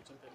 5,000짜리